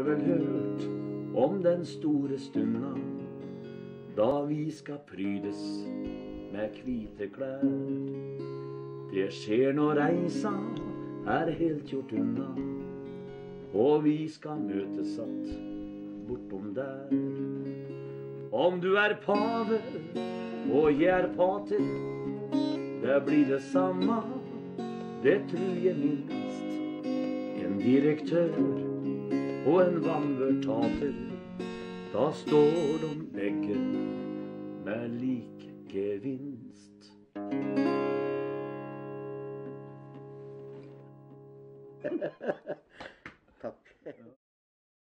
har vel hørt om den store stunda da vi skal prydes med hvite klær. Det skjer når reisa er helt gjort unna, og vi skal møtes att bortom der. Om du er pave og jeg er pater, det blir det samme, det tror jeg minst. En direktør og en vanvør tater, da står de begge med lik gevinst.